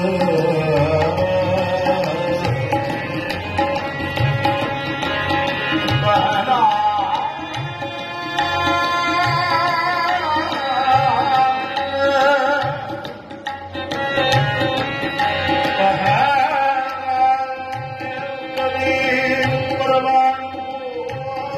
Oh.